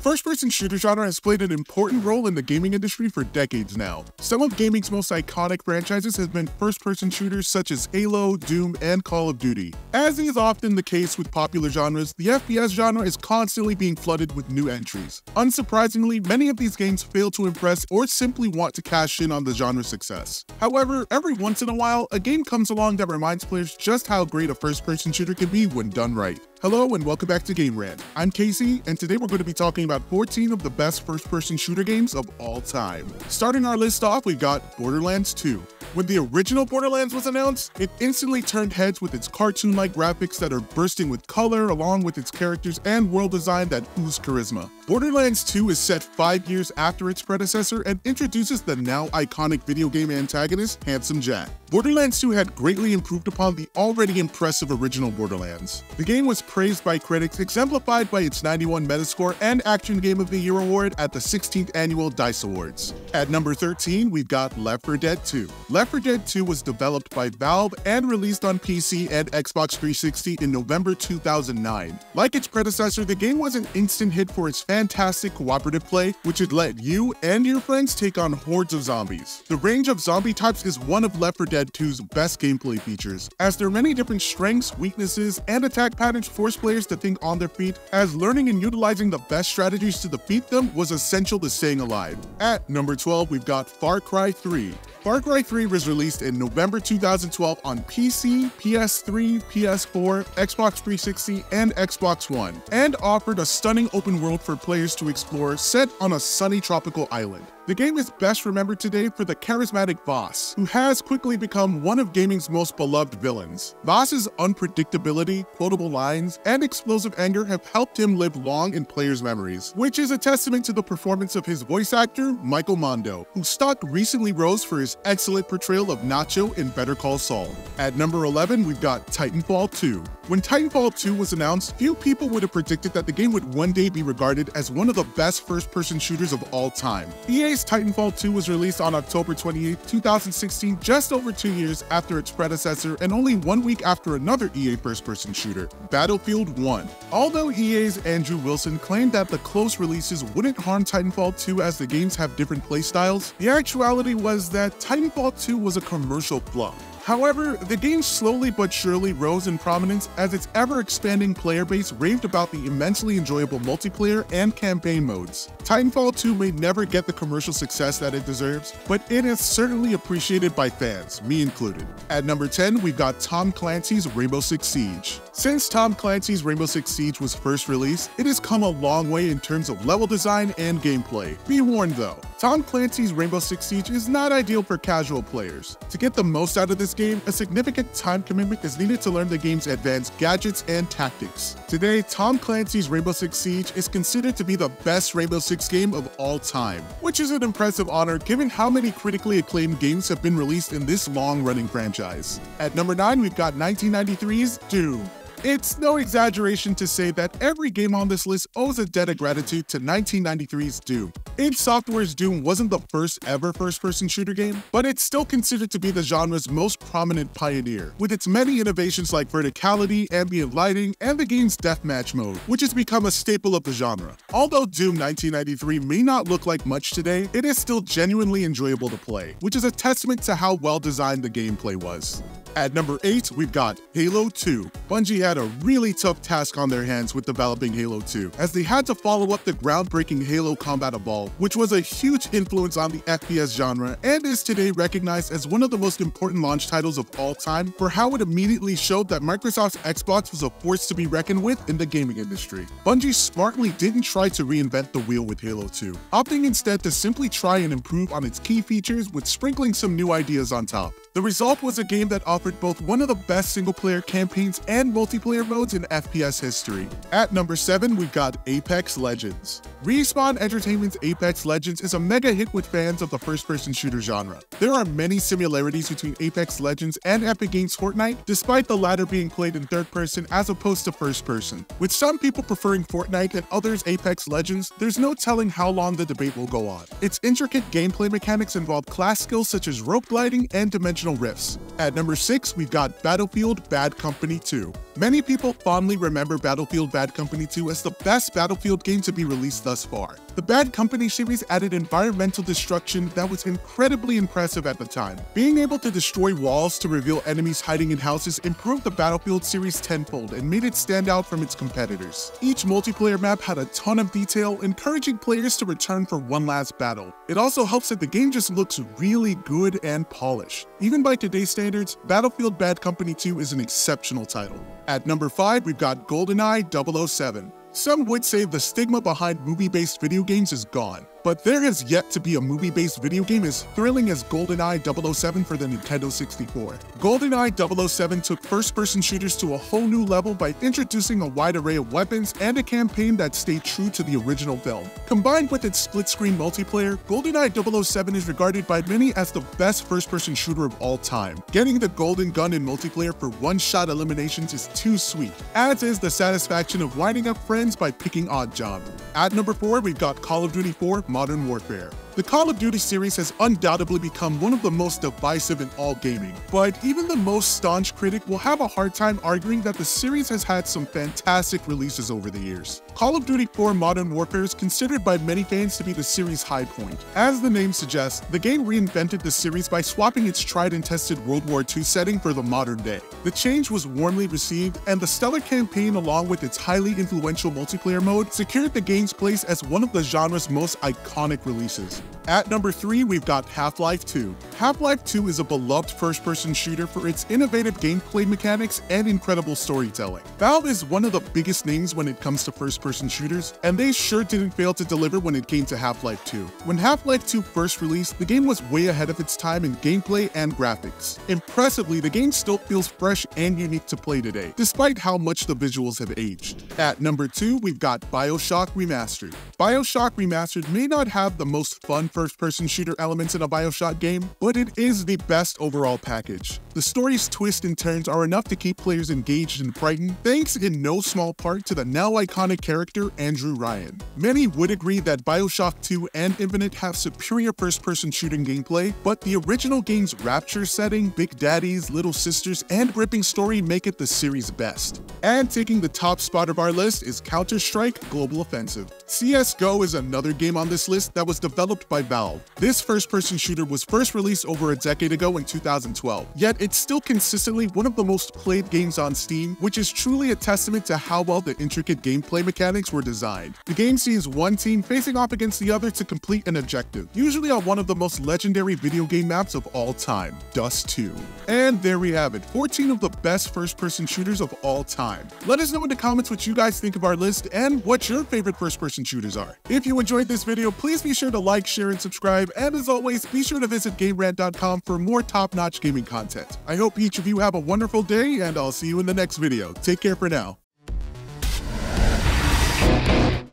first-person shooter genre has played an important role in the gaming industry for decades now. Some of gaming's most iconic franchises have been first-person shooters such as Halo, Doom, and Call of Duty. As is often the case with popular genres, the FPS genre is constantly being flooded with new entries. Unsurprisingly, many of these games fail to impress or simply want to cash in on the genre's success. However, every once in a while, a game comes along that reminds players just how great a first-person shooter can be when done right. Hello and welcome back to Game Rant. I'm Casey, and today we're going to be talking about 14 of the best first-person shooter games of all time. Starting our list off, we've got Borderlands 2. When the original Borderlands was announced, it instantly turned heads with its cartoon-like graphics that are bursting with color along with its characters and world design that ooze charisma. Borderlands 2 is set 5 years after its predecessor and introduces the now iconic video game antagonist, Handsome Jack. Borderlands 2 had greatly improved upon the already impressive original Borderlands. The game was praised by critics, exemplified by its 91 Metascore and Action Game of the Year award at the 16th Annual DICE Awards. At number 13, we've got Left 4 Dead 2. Left 4 Dead 2 was developed by Valve and released on PC and Xbox 360 in November 2009. Like its predecessor, the game was an instant hit for its fantastic cooperative play, which had let you and your friends take on hordes of zombies. The range of zombie types is one of Left 4 Dead Dead 2's best gameplay features, as there are many different strengths, weaknesses, and attack patterns force players to think on their feet, as learning and utilizing the best strategies to defeat them was essential to staying alive. At number 12, we've got Far Cry 3. Far Cry 3 was released in November 2012 on PC, PS3, PS4, Xbox 360, and Xbox One, and offered a stunning open world for players to explore set on a sunny tropical island. The game is best remembered today for the charismatic Vaas, who has quickly become one of gaming's most beloved villains. Vaas's unpredictability, quotable lines, and explosive anger have helped him live long in players' memories, which is a testament to the performance of his voice actor, Michael Mando, whose stock recently rose for his excellent portrayal of Nacho in Better Call Saul. At number 11, we've got Titanfall 2. When Titanfall 2 was announced, few people would have predicted that the game would one day be regarded as one of the best first-person shooters of all time. EA's Titanfall 2 was released on October 28, 2016, just over two years after its predecessor and only one week after another EA first-person shooter, Battlefield 1. Although EA's Andrew Wilson claimed that the close releases wouldn't harm Titanfall 2 as the games have different playstyles, the actuality was that Titanfall 2 was a commercial flop. However, the game slowly but surely rose in prominence as its ever-expanding player base raved about the immensely enjoyable multiplayer and campaign modes. Titanfall 2 may never get the commercial success that it deserves, but it is certainly appreciated by fans, me included. At number 10, we've got Tom Clancy's Rainbow Six Siege. Since Tom Clancy's Rainbow Six Siege was first released, it has come a long way in terms of level design and gameplay. Be warned though, Tom Clancy's Rainbow Six Siege is not ideal for casual players. To get the most out of this game, a significant time commitment is needed to learn the game's advanced gadgets and tactics. Today, Tom Clancy's Rainbow Six Siege is considered to be the best Rainbow Six game of all time, which is an impressive honor given how many critically acclaimed games have been released in this long-running franchise. At number 9, we've got 1993's Doom. It's no exaggeration to say that every game on this list owes a debt of gratitude to 1993's Doom. id Software's Doom wasn't the first ever first-person shooter game, but it's still considered to be the genre's most prominent pioneer, with its many innovations like verticality, ambient lighting, and the game's deathmatch mode, which has become a staple of the genre. Although Doom 1993 may not look like much today, it is still genuinely enjoyable to play, which is a testament to how well designed the gameplay was. At number 8, we've got Halo 2. Bungie had a really tough task on their hands with developing Halo 2, as they had to follow up the groundbreaking Halo Combat Evolved, which was a huge influence on the FPS genre and is today recognized as one of the most important launch titles of all time for how it immediately showed that Microsoft's Xbox was a force to be reckoned with in the gaming industry. Bungie smartly didn't try to reinvent the wheel with Halo 2, opting instead to simply try and improve on its key features with sprinkling some new ideas on top. The result was a game that offered both one of the best single-player campaigns and multiplayer modes in FPS history. At number 7, we've got Apex Legends. Respawn Entertainment's Apex Legends is a mega hit with fans of the first-person shooter genre. There are many similarities between Apex Legends and Epic Games Fortnite, despite the latter being played in third person as opposed to first person. With some people preferring Fortnite and others Apex Legends, there's no telling how long the debate will go on. Its intricate gameplay mechanics involve class skills such as rope gliding and dimensional rifts. At number 6, we've got Battlefield Bad Company 2. Many people fondly remember Battlefield Bad Company 2 as the best Battlefield game to be released thus far. The Bad Company series added environmental destruction that was incredibly impressive at the time. Being able to destroy walls to reveal enemies hiding in houses improved the Battlefield series tenfold and made it stand out from its competitors. Each multiplayer map had a ton of detail, encouraging players to return for one last battle. It also helps that the game just looks really good and polished. Even by today's standards, Battlefield Bad Company 2 is an exceptional title. At number 5, we've got GoldenEye 007. Some would say the stigma behind movie-based video games is gone, but there has yet to be a movie-based video game as thrilling as GoldenEye 007 for the Nintendo 64. GoldenEye 007 took first-person shooters to a whole new level by introducing a wide array of weapons and a campaign that stayed true to the original film. Combined with its split-screen multiplayer, GoldenEye 007 is regarded by many as the best first-person shooter of all time. Getting the golden gun in multiplayer for one-shot eliminations is too sweet, as is the satisfaction of winding up friends by picking Oddjob. At number 4, we've got Call of Duty 4 Modern Warfare. The Call of Duty series has undoubtedly become one of the most divisive in all gaming, but even the most staunch critic will have a hard time arguing that the series has had some fantastic releases over the years. Call of Duty 4 Modern Warfare is considered by many fans to be the series' high point. As the name suggests, the game reinvented the series by swapping its tried and tested World War II setting for the modern day. The change was warmly received, and the stellar campaign along with its highly influential multiplayer mode secured the game's place as one of the genre's most iconic releases. At number 3, we've got Half-Life 2. Half-Life 2 is a beloved first-person shooter for its innovative gameplay mechanics and incredible storytelling. Valve is one of the biggest names when it comes to first-person shooters, and they sure didn't fail to deliver when it came to Half-Life 2. When Half-Life 2 first released, the game was way ahead of its time in gameplay and graphics. Impressively, the game still feels fresh and unique to play today, despite how much the visuals have aged. At number 2, we've got Bioshock Remastered. Bioshock Remastered may not have the most fun first-person shooter elements in a Bioshock game, but it is the best overall package. The story's twists and turns are enough to keep players engaged and frightened, thanks in no small part to the now iconic character Andrew Ryan. Many would agree that Bioshock 2 and Infinite have superior first-person shooting gameplay, but the original game's Rapture setting, Big Daddies, Little Sisters, and gripping story make it the series' best. And taking the top spot of our list is Counter-Strike Global Offensive. CSGO is another game on this list that was developed by Valve. This first-person shooter was first released over a decade ago in 2012, yet it's still consistently one of the most played games on Steam, which is truly a testament to how well the intricate gameplay mechanics were designed. The game sees one team facing off against the other to complete an objective, usually on one of the most legendary video game maps of all time, Dust 2. And there we have it, 14 of the best first-person shooters of all time. Let us know in the comments what you guys think of our list and what your favorite first-person shooters are. If you enjoyed this video, please be sure to like, share, and subscribe, and as always, be sure to visit GameRant.com for more top-notch gaming content. I hope each of you have a wonderful day, and I'll see you in the next video. Take care for now.